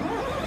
Oh!